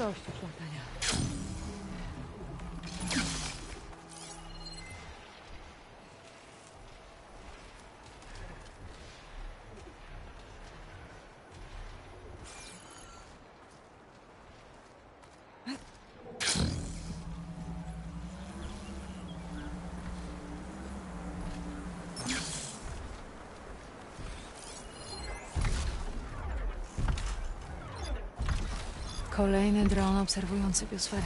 Dość już latania. Kolejny dron obserwujący biosferę.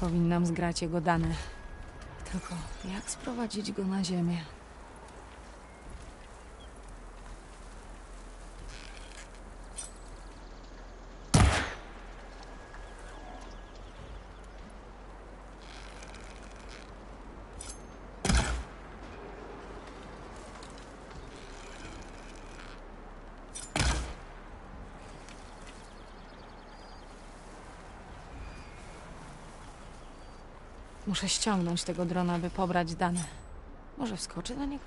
Powinnam zgrać jego dane. Tylko jak sprowadzić go na ziemię? Muszę ściągnąć tego drona, by pobrać dane. Może wskoczy na niego?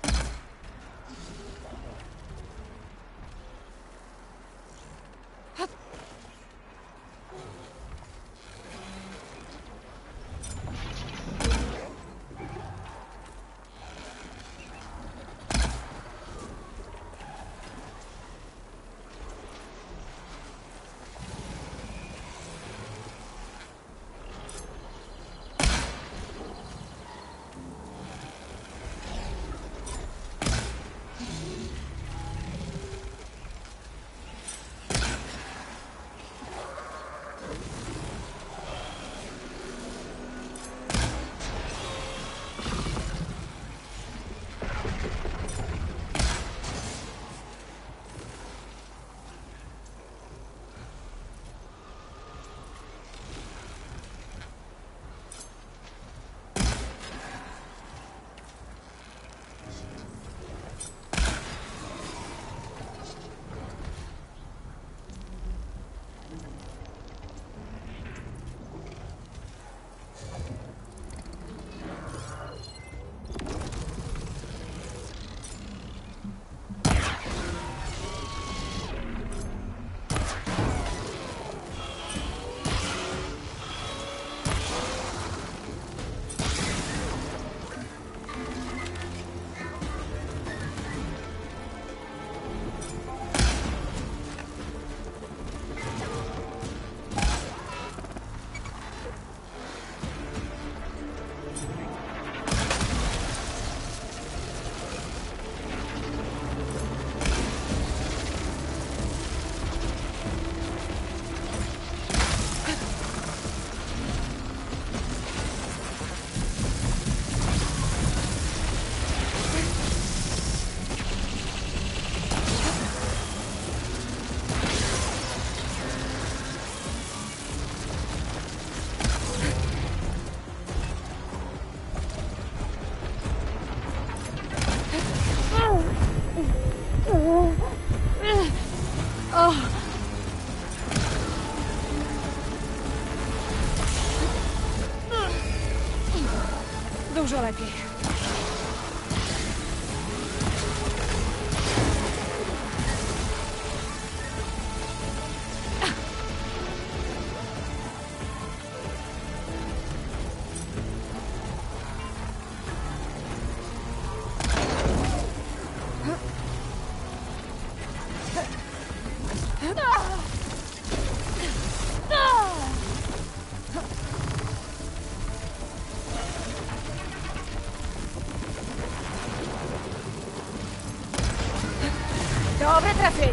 Dużo lepiej. Dobre gracias.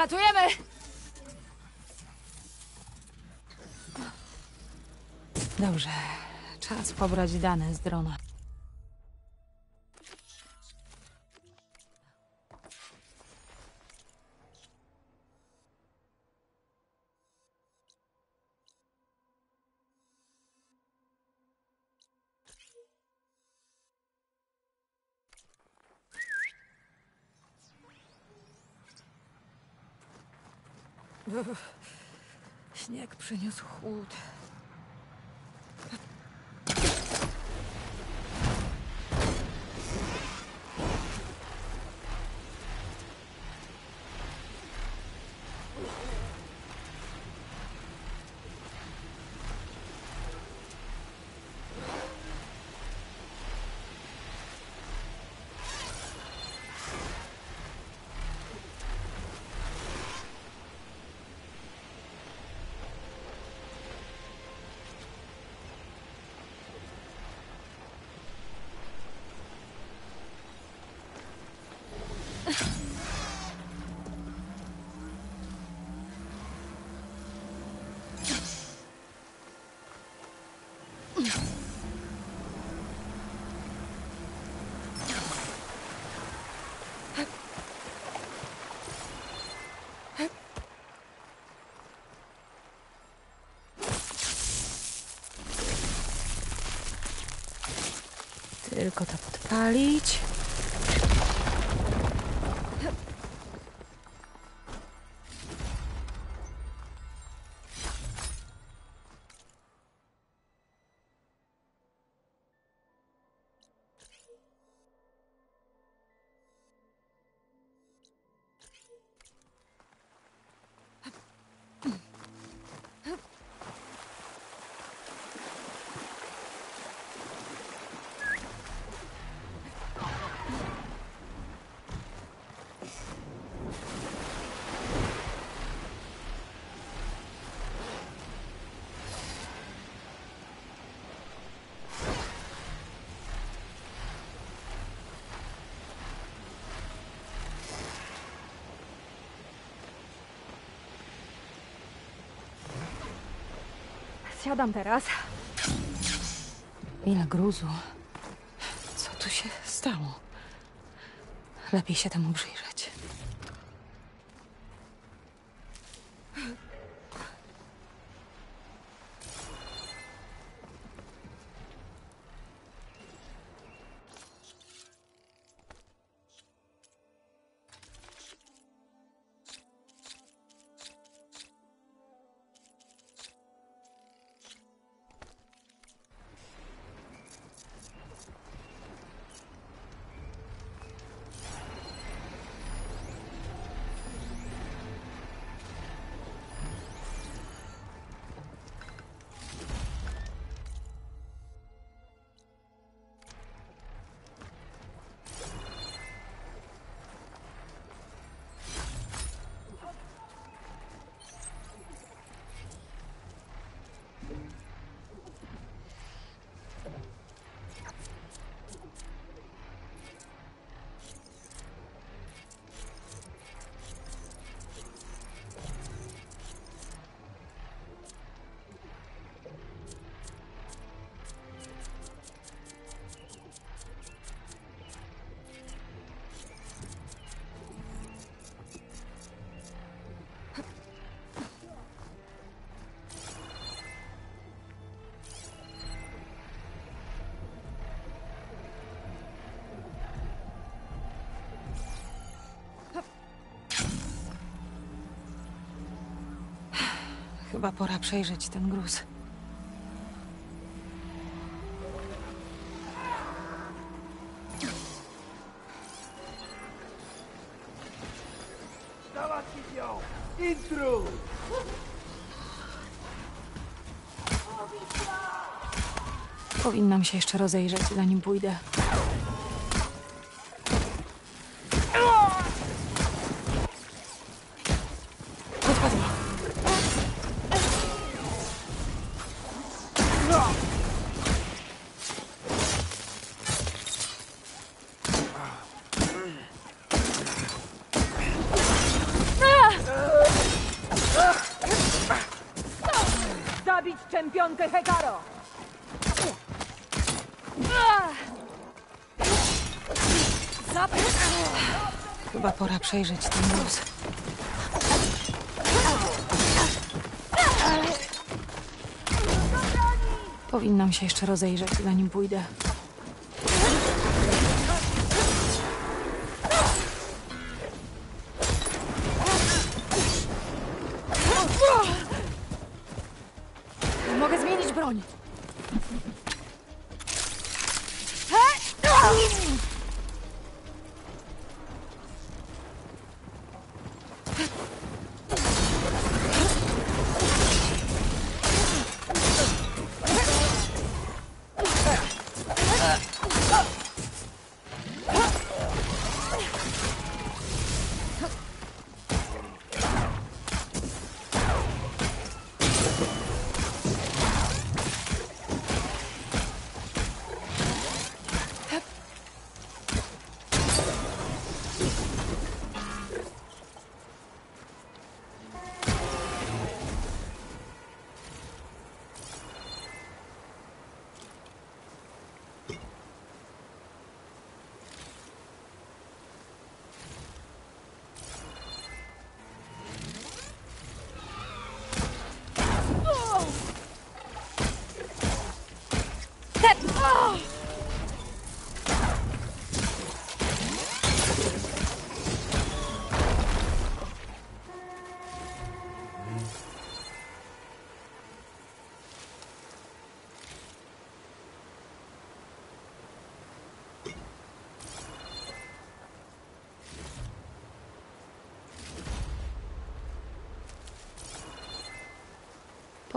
Zlatujemy! Dobrze. Czas pobrać dane z drona. 我。Tylko to podpalić. Siadam teraz. Ile gruzu. Co tu się stało? Lepiej się temu przyjrzeć. Chyba pora przejrzeć ten gruz. Powinnam się jeszcze rozejrzeć, zanim pójdę. Czempionkę Hekaro! Chyba pora przejrzeć ten wóz. Powinnam się jeszcze rozejrzeć, zanim pójdę.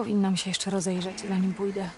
Powinnam się jeszcze rozejrzeć, zanim pójdę.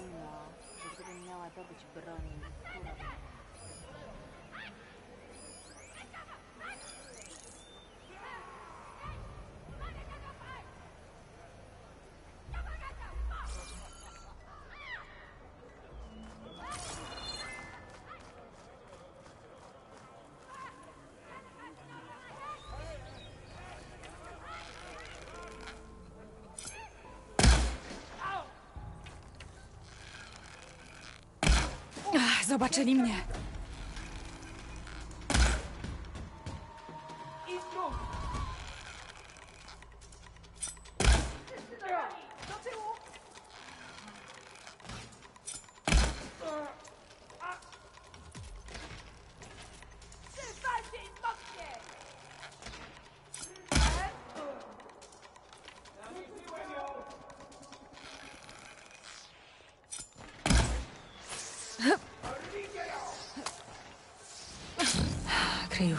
Tak zimno, że gdybym miała zobaczyli mnie.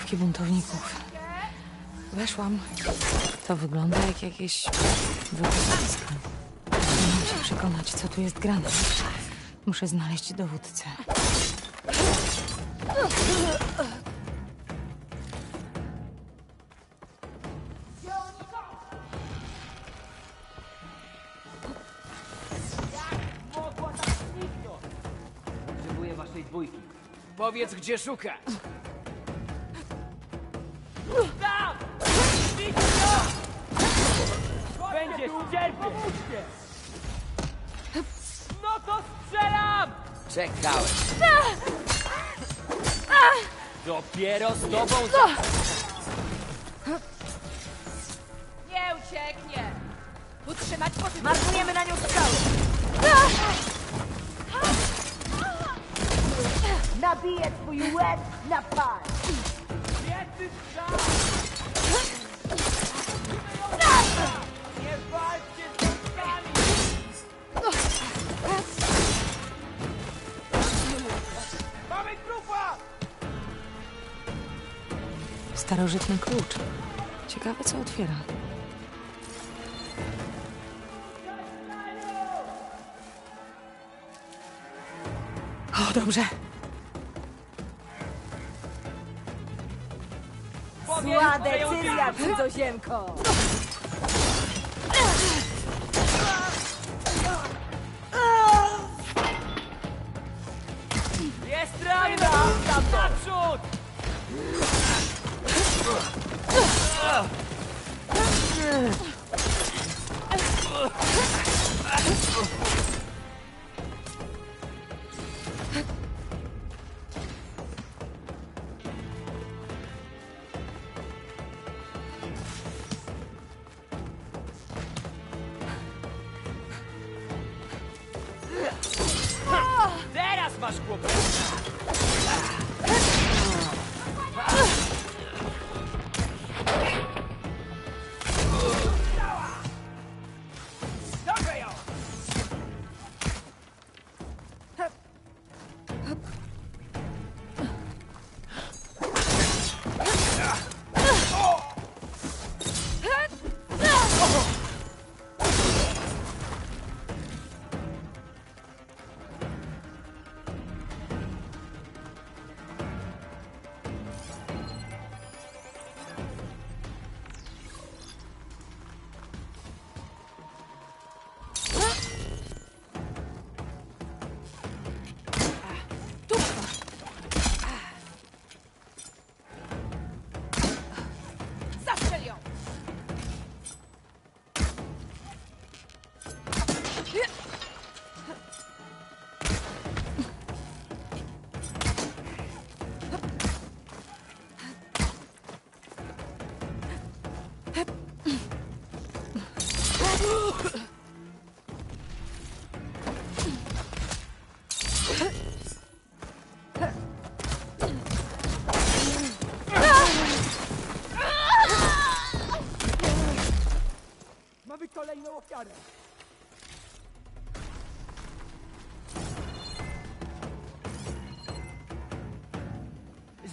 Kryjówki buntowników. Weszłam. To wygląda jak jakieś wykopisko. Nie się przekonać, co tu jest grane. Muszę znaleźć dowódcę. Powiedz, gdzie szukać! Będziesz cierpieć! No to strzelam! Czekałem. Dopiero z tobą Nie ucieknie! Utrzymać pozycję! Markujemy na nią strzały! Nabiję twój łeb na pal! Starożytny klucz. Ciekawe, co otwiera. O, dobrze. Zła decyzja, cudzoziemko!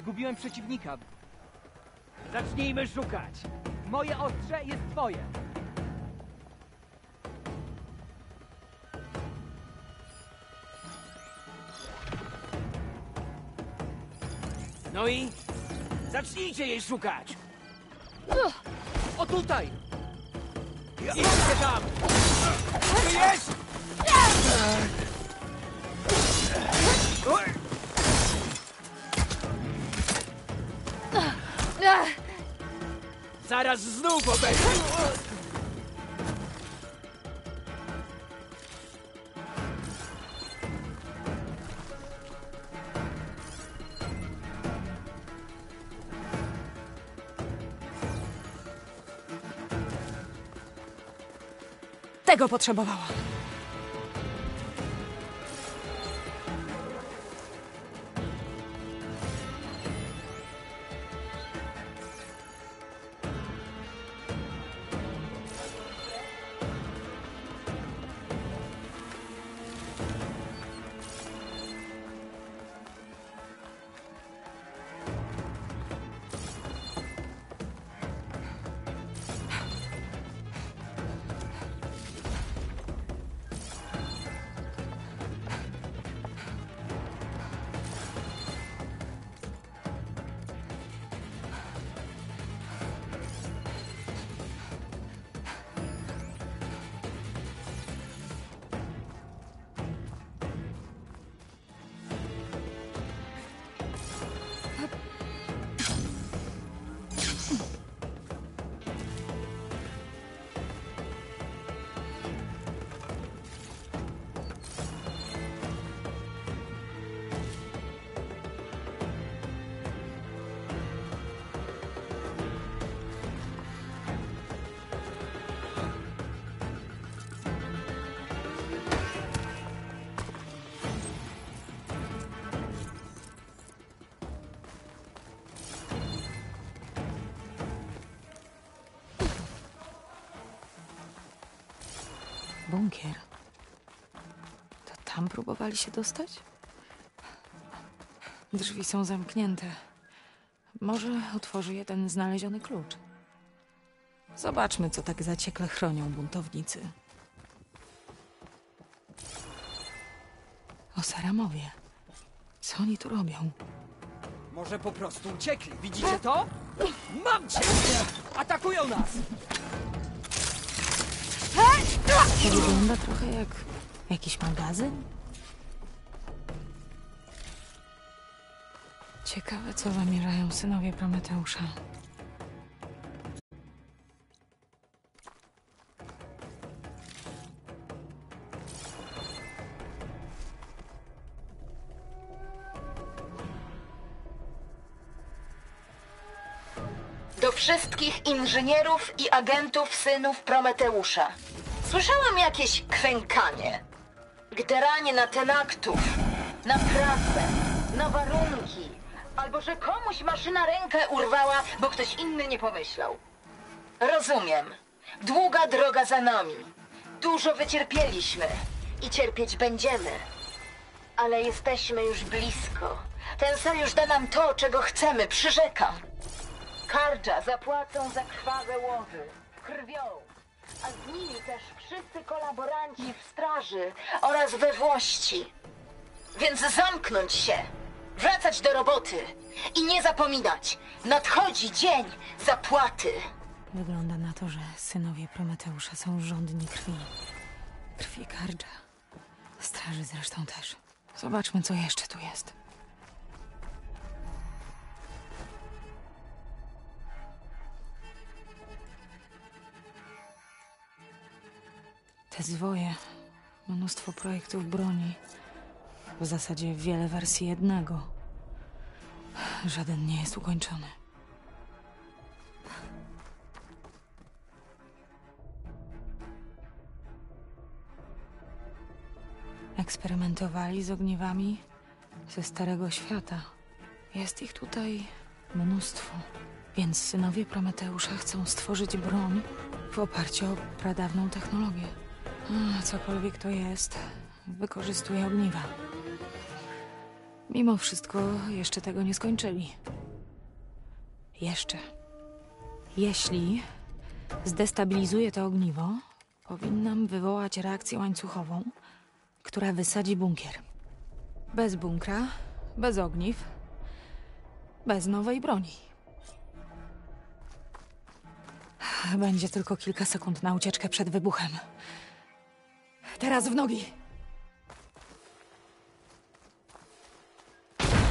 Zgubiłem przeciwnika. Zacznijmy szukać! Moje ostrze jest twoje! No i? Zacznijcie jej szukać! O tutaj! Idźcie tam! Tu jest! Zaraz znów obejdę! Tego potrzebowała. Próbowali się dostać? Drzwi są zamknięte. Może otworzy jeden znaleziony klucz. Zobaczmy, co tak zaciekle chronią buntownicy. O Saramowie. Co oni tu robią? Może po prostu uciekli. Widzicie to? Mam cię! Atakują nas! To wygląda trochę jak jakiś magazyn. Ciekawe, co zamierzają synowie Prometeusza. Do wszystkich inżynierów i agentów synów Prometeusza. Słyszałam jakieś kwękanie. Gderanie na ten aktów, na pracę, na warunki. Albo że komuś maszyna rękę urwała, bo ktoś inny nie pomyślał. Rozumiem. Długa droga za nami. Dużo wycierpieliśmy i cierpieć będziemy. Ale jesteśmy już blisko. Ten sojusz da nam to, czego chcemy, przyrzekam. Kardża zapłacą za krwawe łowy, krwią, a z nimi też wszyscy kolaboranci w straży oraz we włości. Więc zamknąć się, wracać do roboty i nie zapominać, nadchodzi dzień zapłaty. Wygląda na to, że synowie Prometeusza są żądni krwi. Krwi Kardża. Straży zresztą też. Zobaczmy, co jeszcze tu jest. Te zwoje. Mnóstwo projektów broni. W zasadzie wiele wersji jednego. Żaden nie jest ukończony. Eksperymentowali z ogniwami ze Starego Świata. Jest ich tutaj mnóstwo. Więc synowie Prometeusza chcą stworzyć broń w oparciu o pradawną technologię. Cokolwiek to jest, wykorzystuje ogniwa. Mimo wszystko jeszcze tego nie skończyli. Jeszcze. Jeśli zdestabilizuje to ogniwo, powinnam wywołać reakcję łańcuchową, która wysadzi bunkier. Bez bunkra, bez ogniw, bez nowej broni. Będzie tylko kilka sekund na ucieczkę przed wybuchem. Teraz w nogi!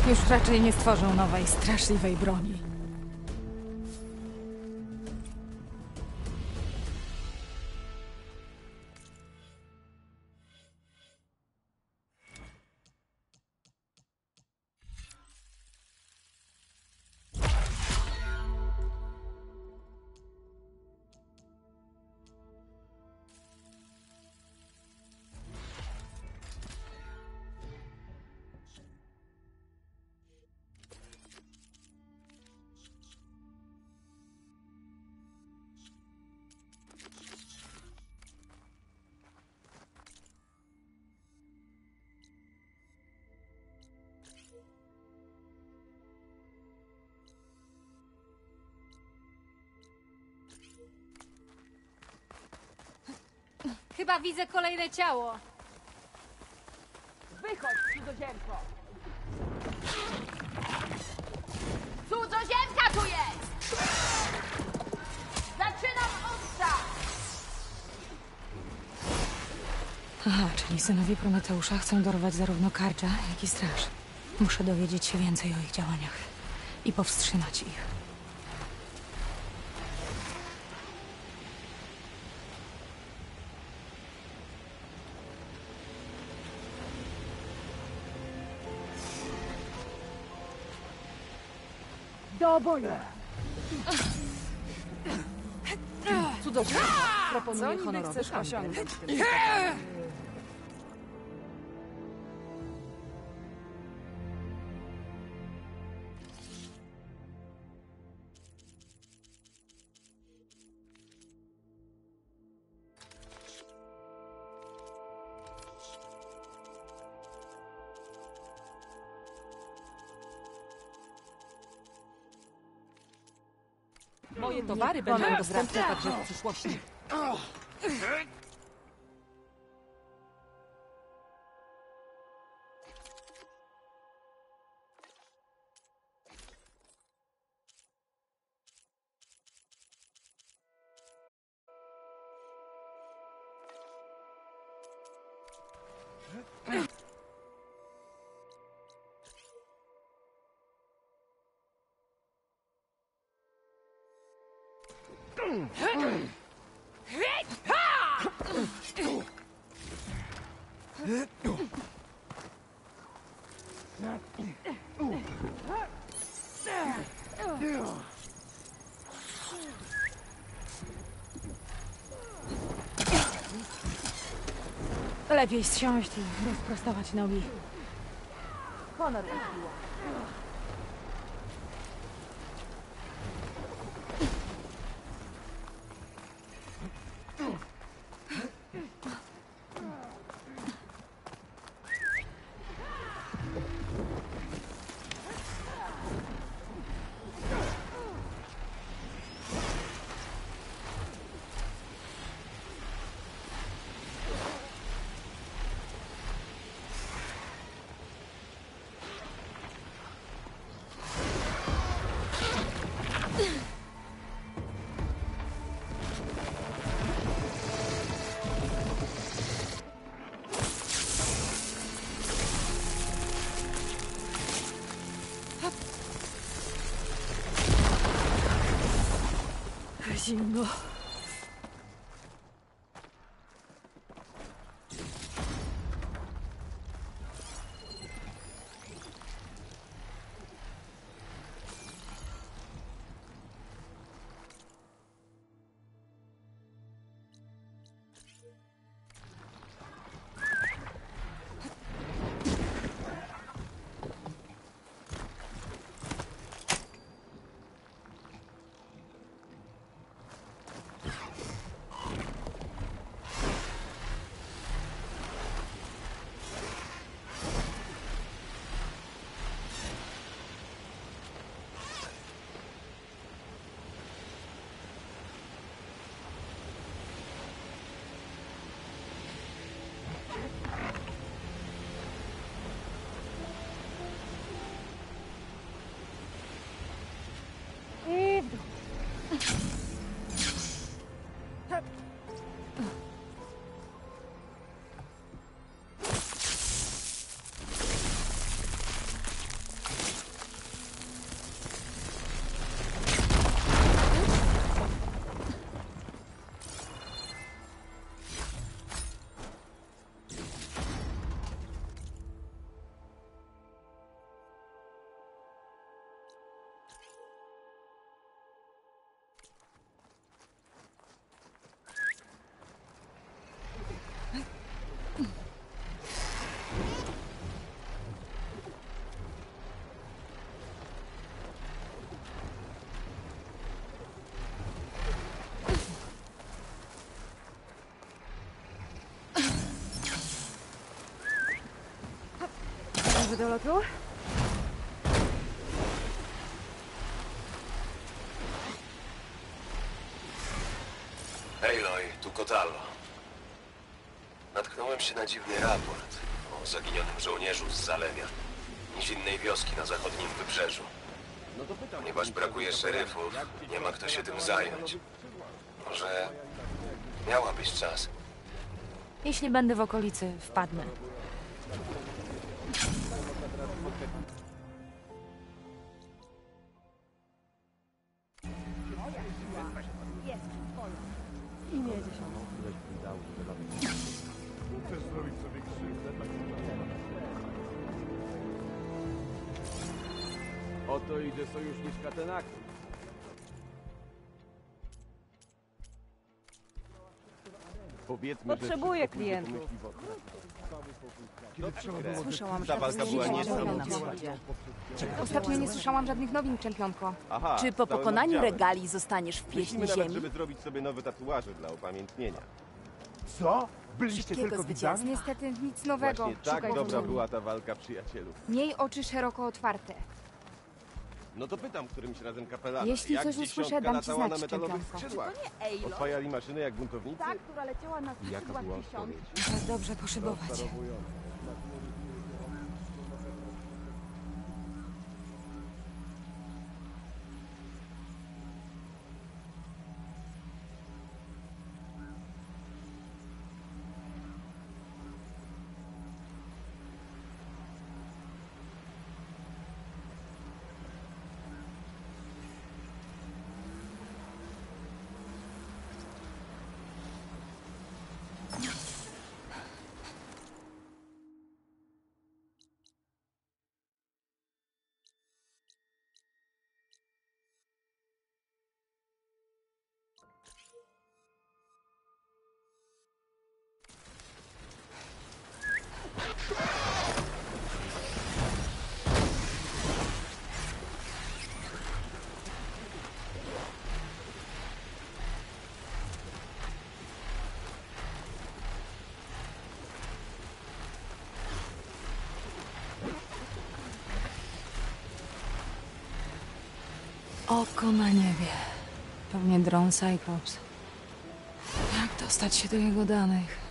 Już raczej nie stworzą nowej, straszliwej broni. Widzę kolejne ciało. Wychodź, cudzoziemko! Cudzoziemka tu jest! Zaczynam odstrzał! Aha, czyli synowie Prometeusza chcą dorwać zarówno Kardża, jak i straż. Muszę dowiedzieć się więcej o ich działaniach i powstrzymać ich. Cudzoziemko, proponuję honorowy handel. Towary będą dostępne także w przyszłości. Lepiej zsiąść i rozprostować nogi. Honor 行啊 Gotowy do lotu? Aloy, tu Kotallo. Natknąłem się na dziwny raport o zaginionym żołnierzu z Zalemia, niż innej wioski na zachodnim wybrzeżu. Ponieważ brakuje szeryfów, nie ma kto się tym zająć. Może miałabyś czas. Jeśli będę w okolicy, wpadnę. Potrzebuję klientów. Słyszałam, że Ta walka była niesamowita. Ostatnio nie słyszałam żadnych nowin, czempionko. Aha, Czy po pokonaniu oddziałem. regalii zostaniesz w pieśni Myślimy nawet, ziemi? żeby zrobić sobie nowe tatuaże dla upamiętnienia. Co? Byliście tylko zwycięstwa. widzami? Niestety nic nowego. Właśnie tak Szukaj dobra była ta walka przyjacielu. Miej oczy szeroko otwarte. No to pytam którymś razem kapelana. Jeśli jak coś dziesiątka usłyszę, dam ci latała na znać, metalowych czempionko. skrzydłach? Nie Ejlo. Odpajali maszyny jak buntownicy? Ta, która leciała na skrzydłach była dobrze poszybować. Rozczarowująca. Oko na niebie. Pewnie dron Cyclops. Jak dostać się do jego danych?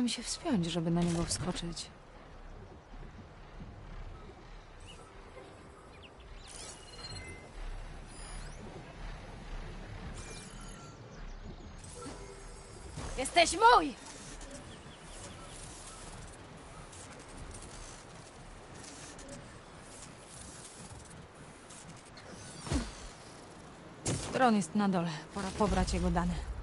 Powinnam się wspiąć, żeby na niego wskoczyć. Jesteś mój! Dron jest na dole. Pora pobrać jego dane.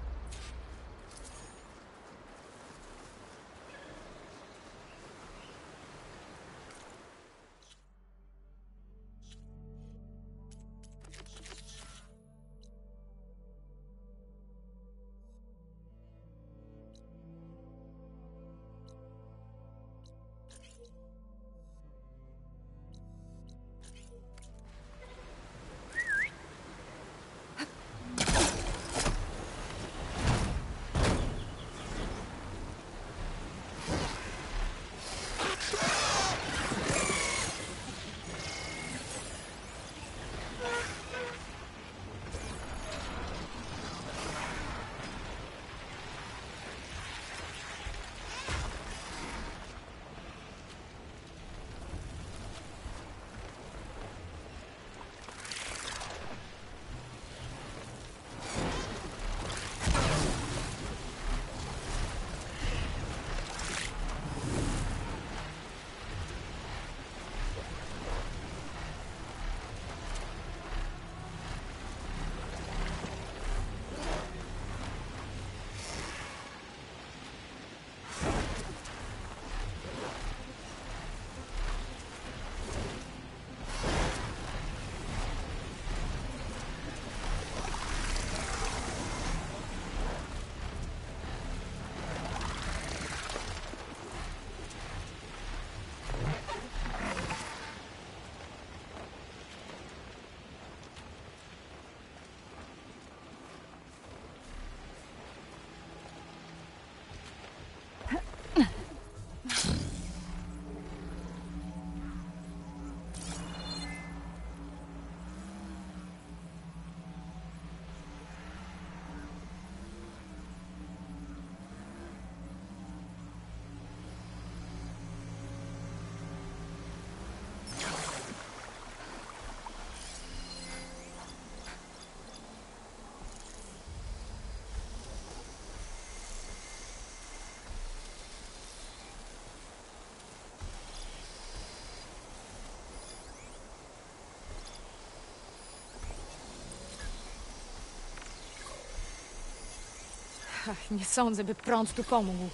Ach, nie sądzę, by prąd tu pomógł.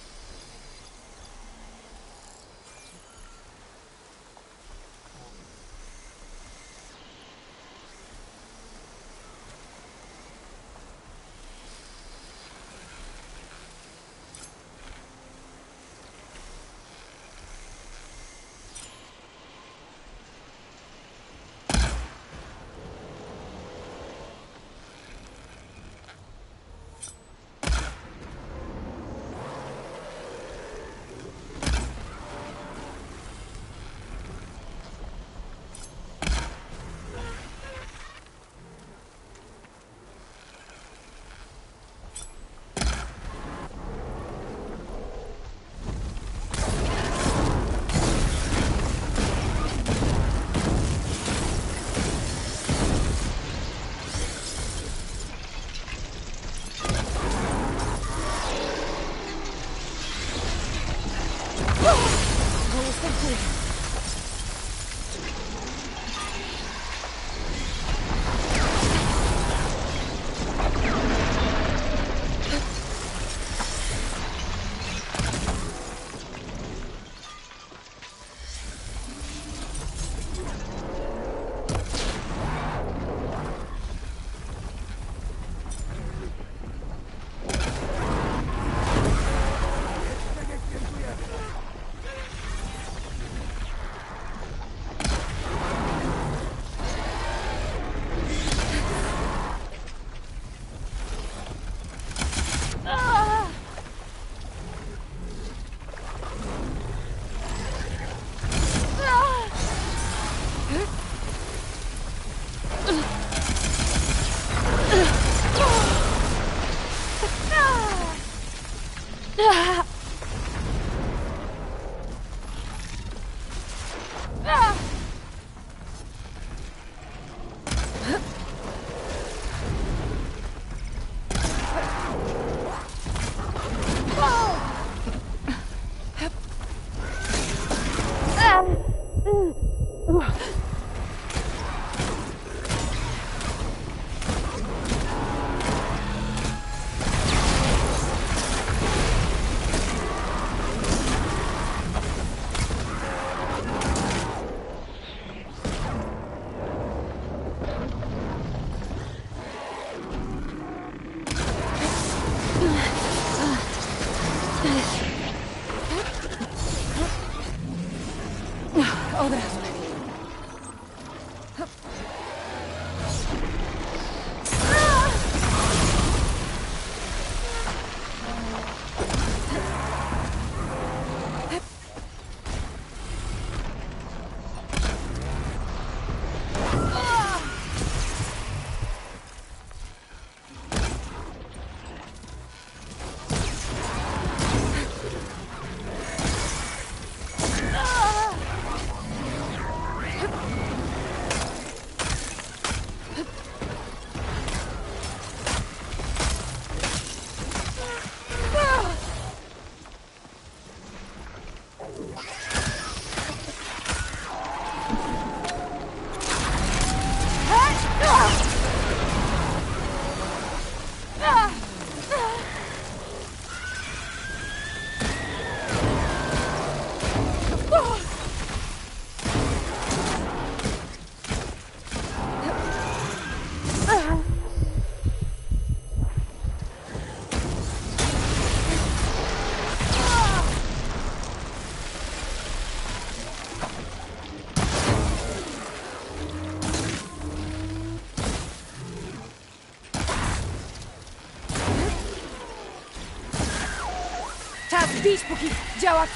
Bić, póki działa.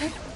Okay.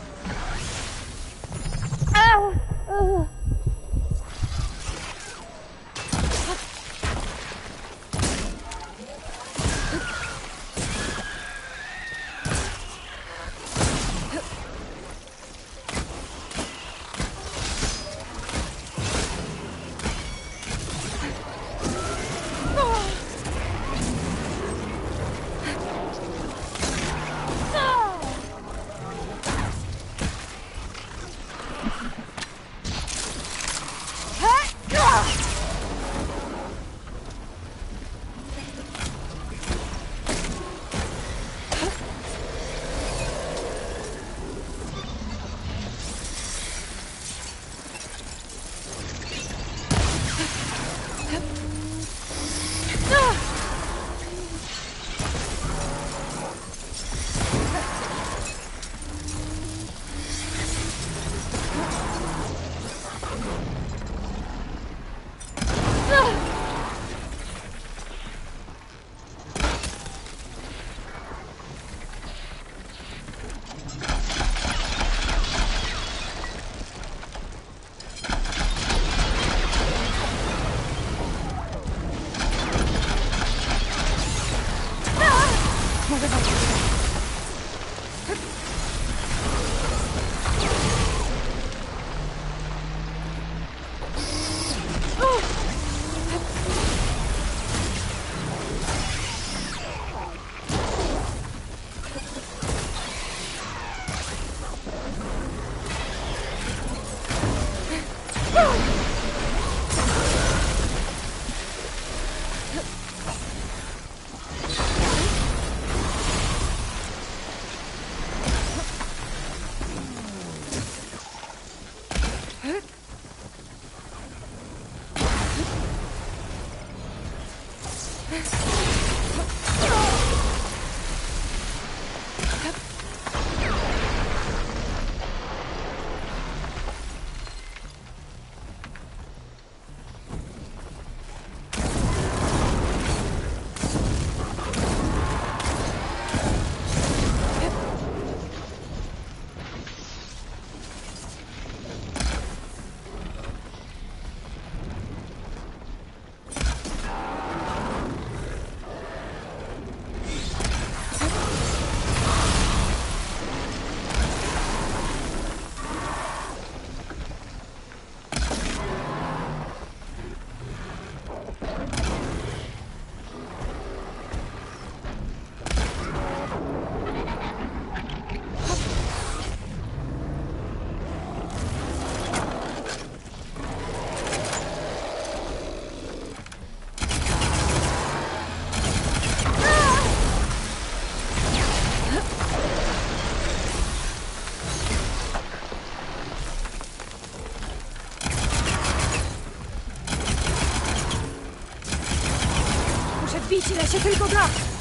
Wbić ile się tylko da!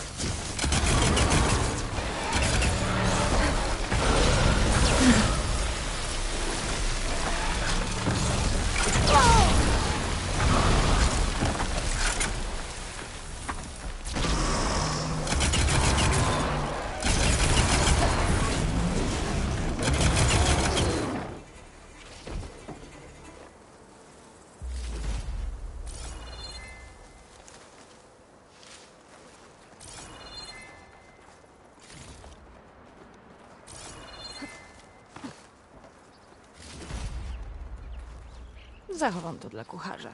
Zachowam to dla kucharza.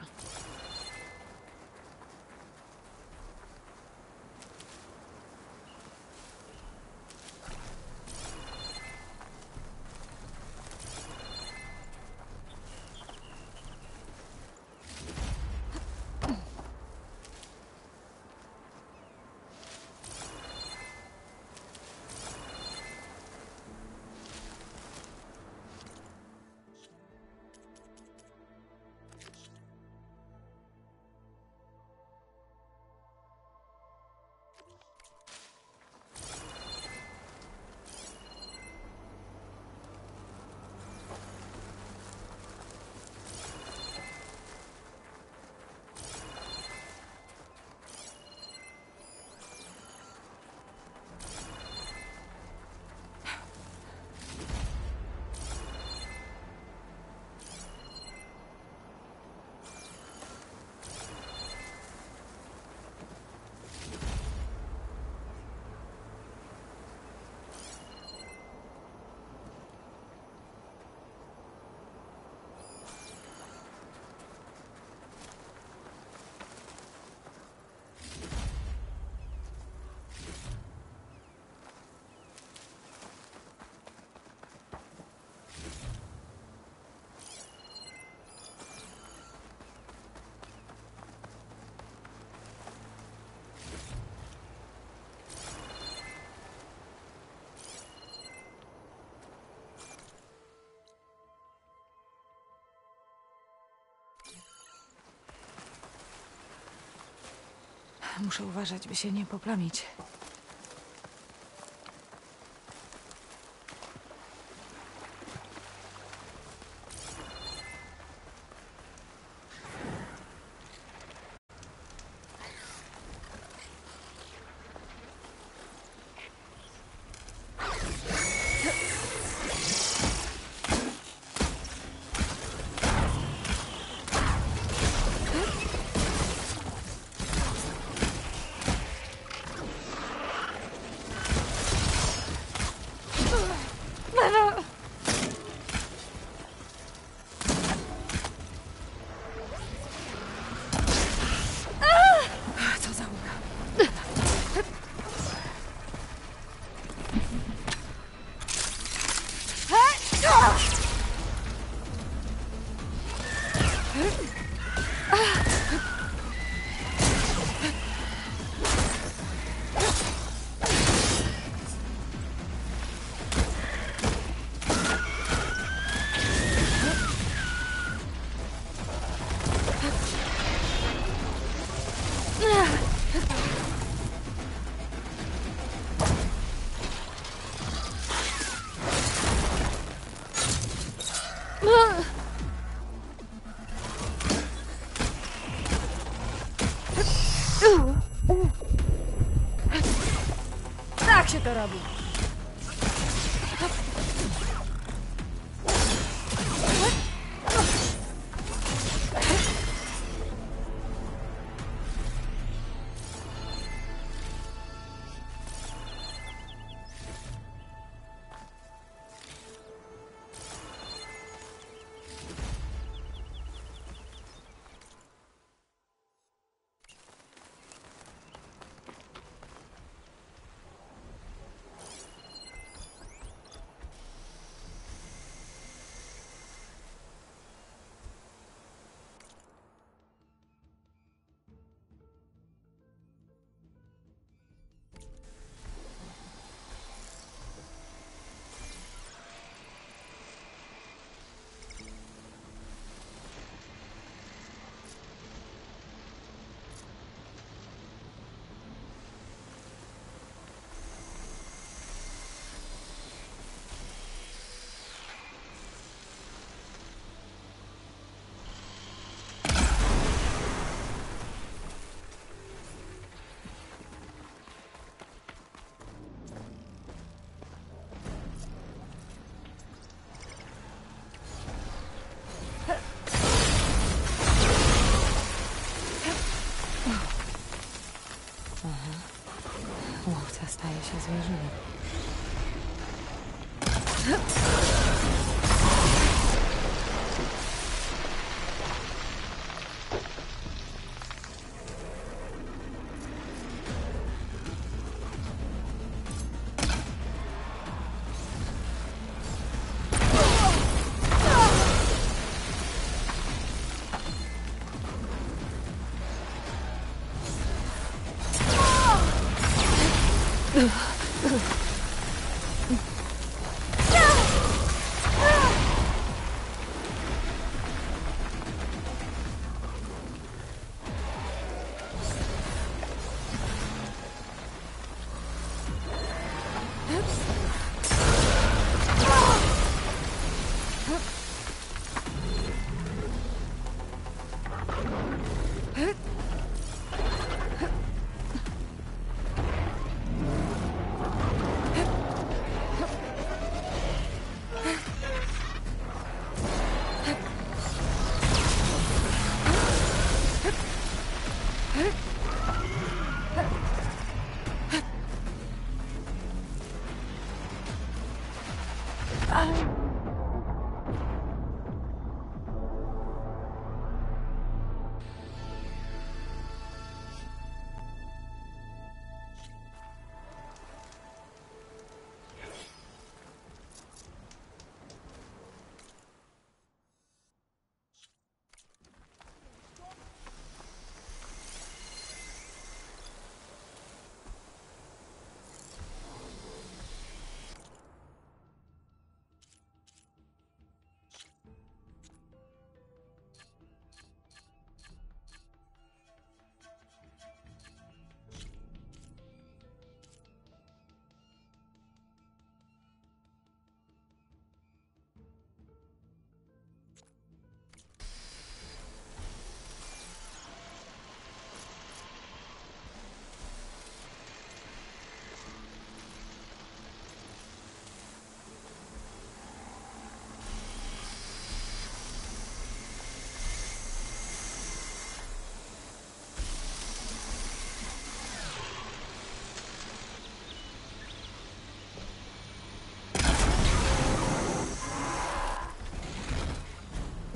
Muszę uważać, by się nie poplamić. Do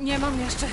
Nie mam jeszcze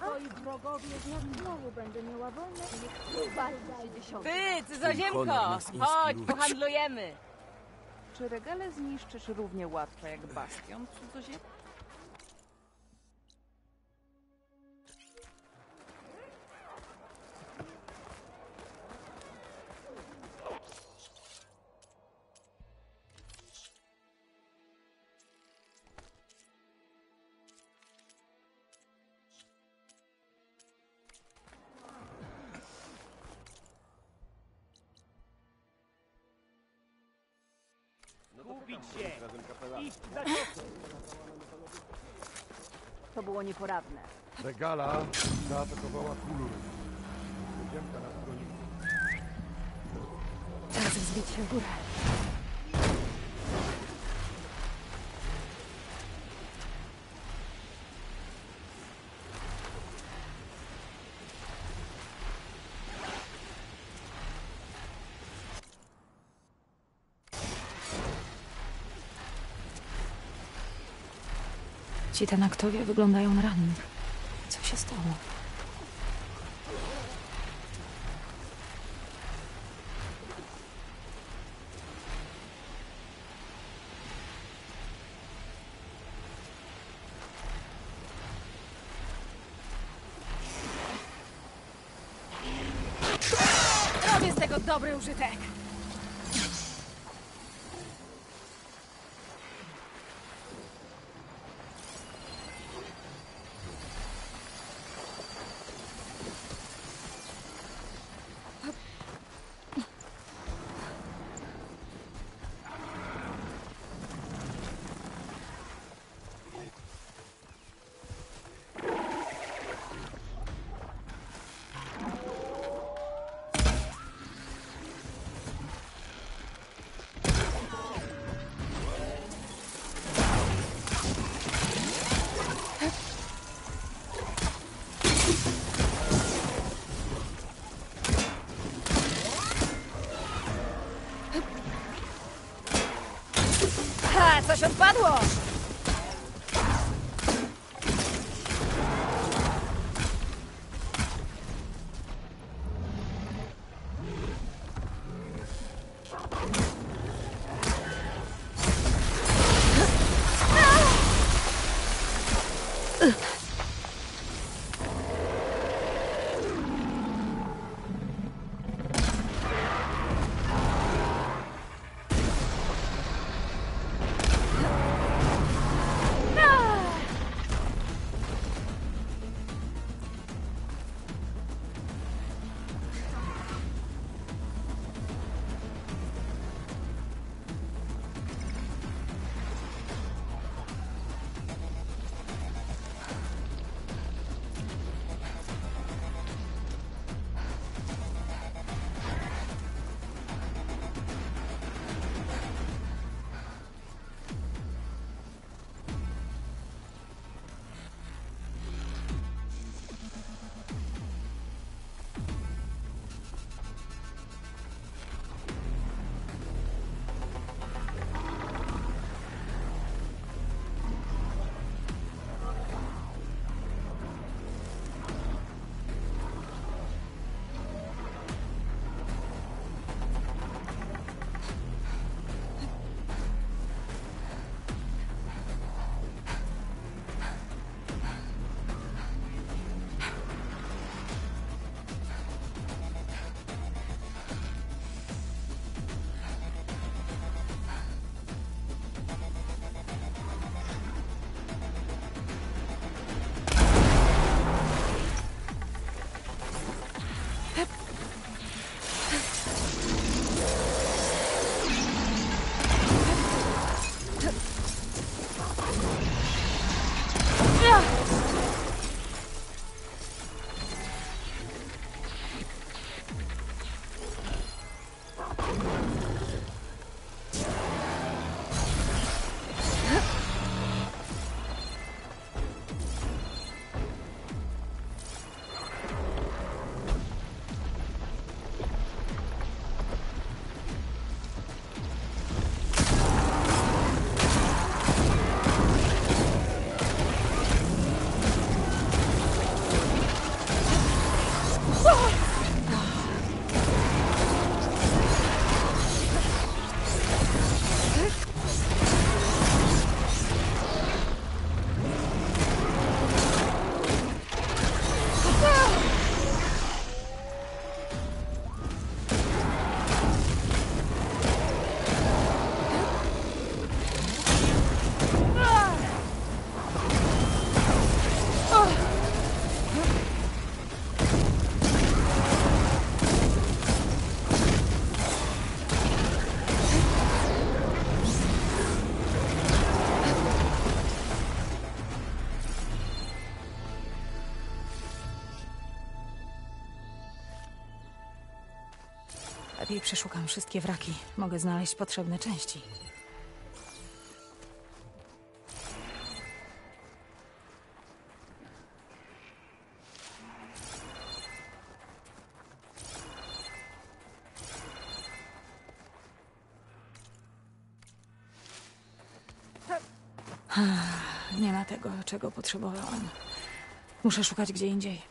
dość. Wrogowie, znowu będę miała wolne, niech dziesiątka. Ty, cudzoziemko! Chodź, pohandlujemy! Czy regale zniszczysz równie łatwo jak bastion, cudzoziemko? Nieporadne. Regala zaatakowała Kulur. Ziemka nas broniła. Czas wzbić się w górę. Ci tenaktowie wyglądają rannych. Co się stało? Robię z tego dobry użytek. padło! Przeszukam wszystkie wraki. Mogę znaleźć potrzebne części. Nie ma tego, czego potrzebowałam. Muszę szukać gdzie indziej.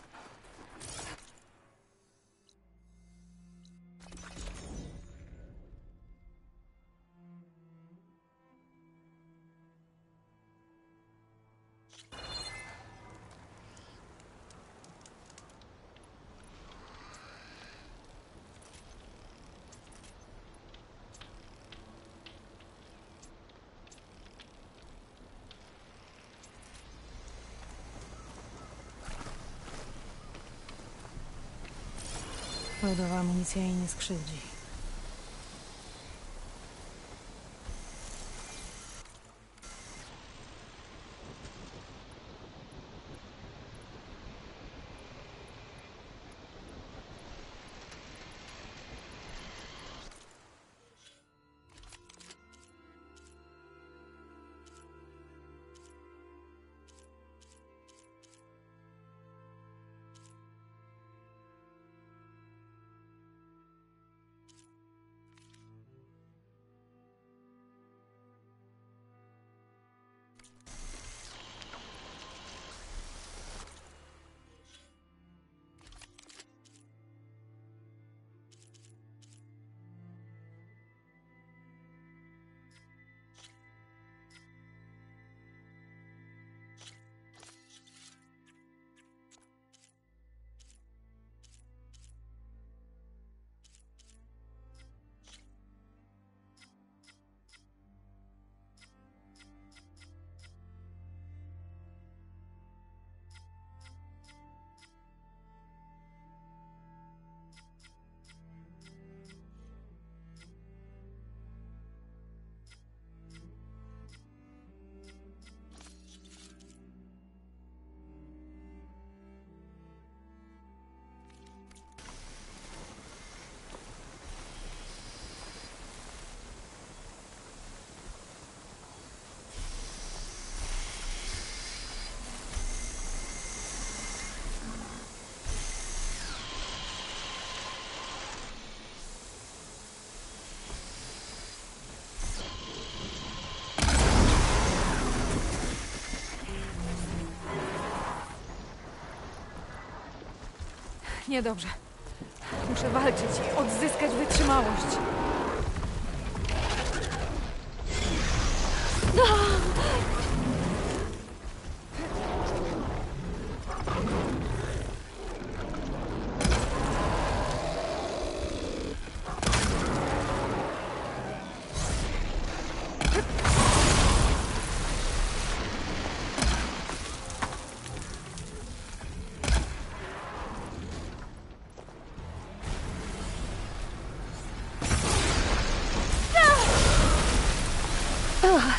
Lodowa amunicja jej nie skrzywdzi. Niedobrze. Muszę walczyć i odzyskać wytrzymałość. Oh.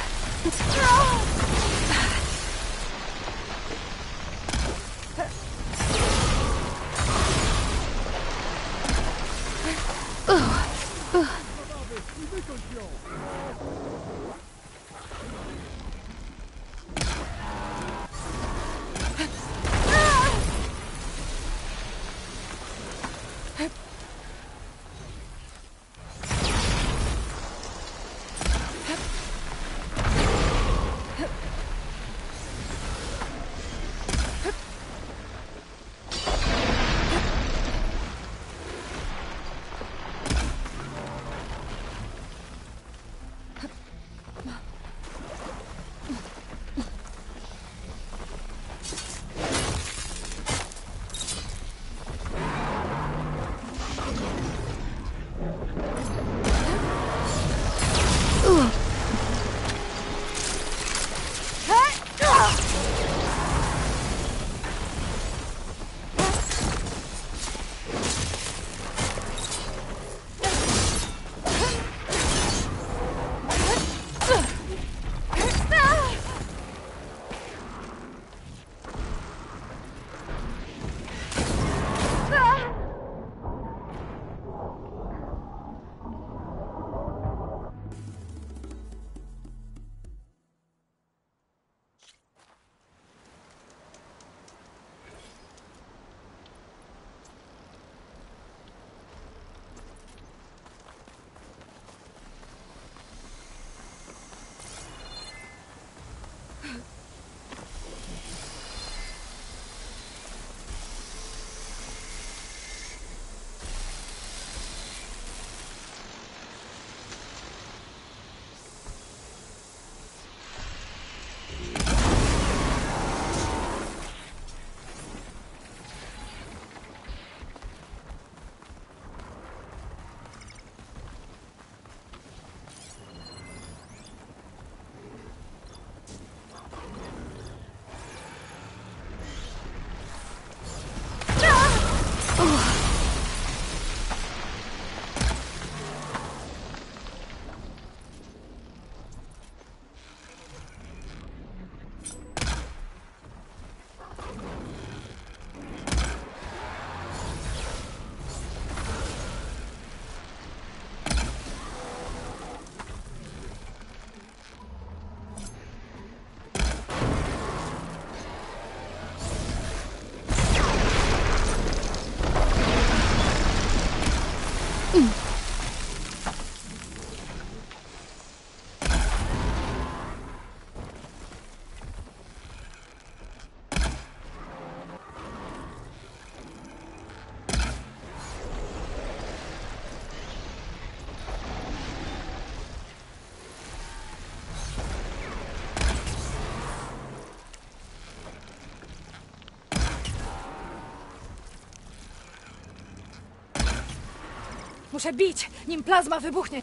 Muszę bić, nim plazma wybuchnie.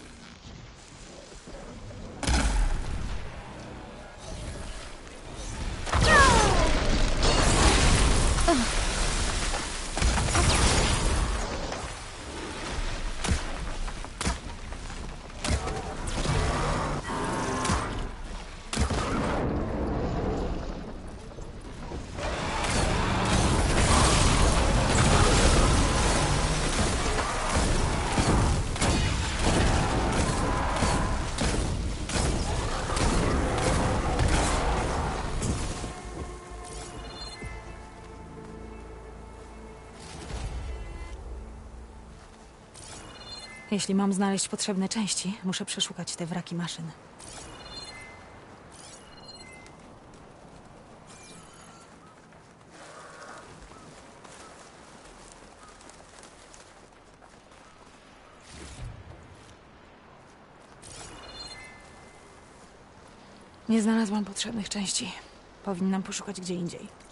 Jeśli mam znaleźć potrzebne części, muszę przeszukać te wraki maszyn. Nie znalazłam potrzebnych części. Powinnam poszukać gdzie indziej.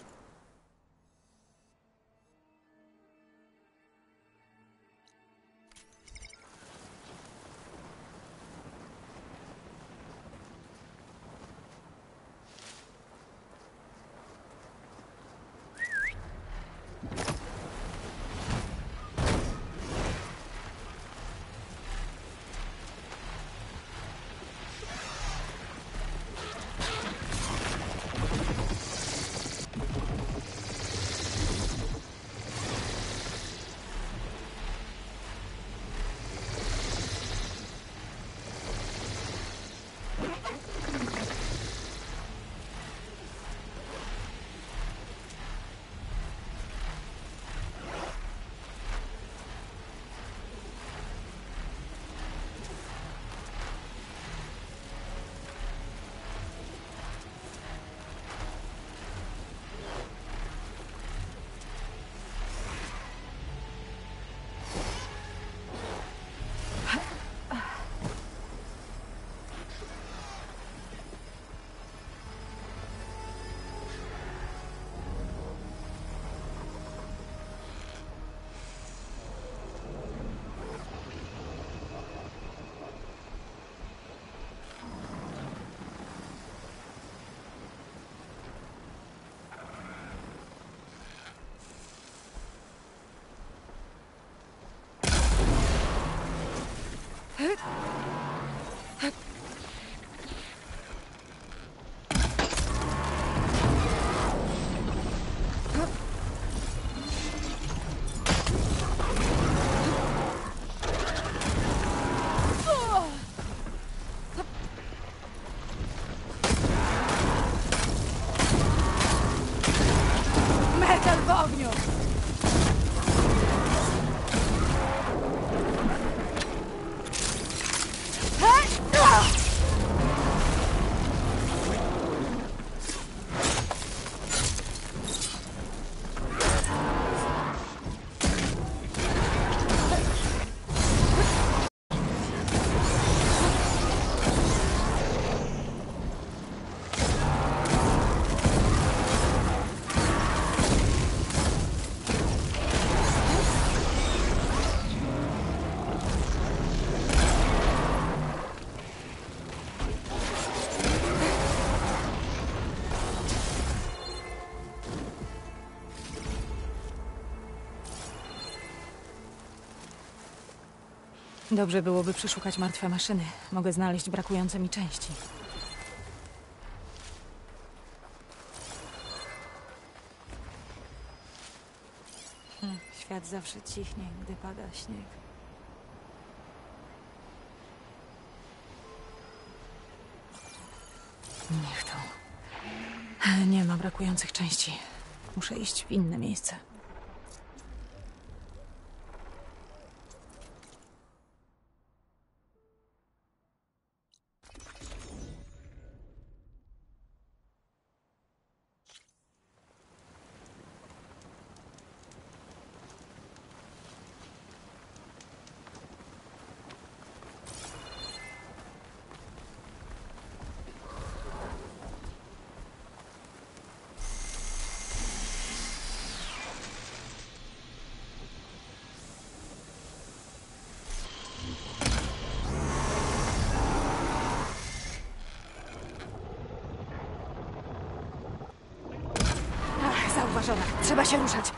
it? Dobrze byłoby przeszukać martwe maszyny. Mogę znaleźć brakujące mi części. Hm, Świat zawsze cichnie, gdy pada śnieg. Niech to. Nie ma brakujących części. Muszę iść w inne miejsce. Trzeba się ruszać.